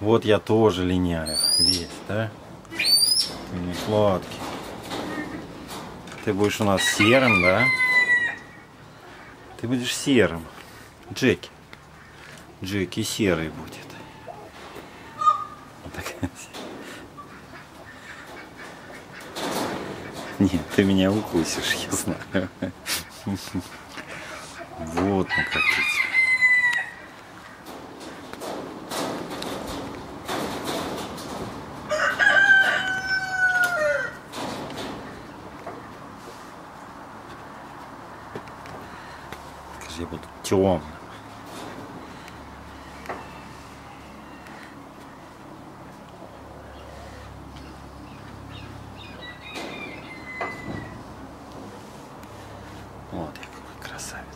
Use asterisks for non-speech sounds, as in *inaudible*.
Вот я тоже линяю весь, да? Ты не сладкий. Ты будешь у нас серым, да? Ты будешь серым. Джеки. Джеки серый будет. Вот такая. Нет, ты меня укусишь, я знаю. *laughs* Вот все будут темные. Вот я какой красавец.